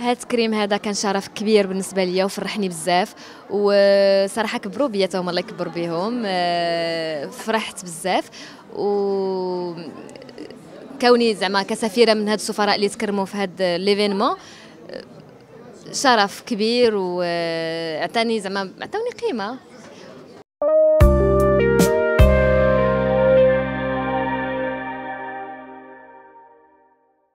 هاد التكريم هذا كان شرف كبير بالنسبة ليا وفرحني بزاف وصراحة كبروا بيا تاهم الله يكبر بهم آه، فرحت بزاف و كوني زعما كسفيرة من هاد السفراء اللي تكرموا في هاد ليفينمون آه، شرف كبير وعطاني آه، زعما عطاوني قيمة.